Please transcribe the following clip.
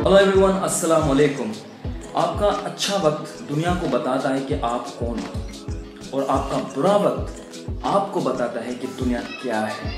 Hello everyone अस्सलाम वालेकुम आपका अच्छा वक्त दुनिया को बताता है कि आप कौन हो। और आपका बुरा वक्त आपको बताता है कि दुनिया क्या है।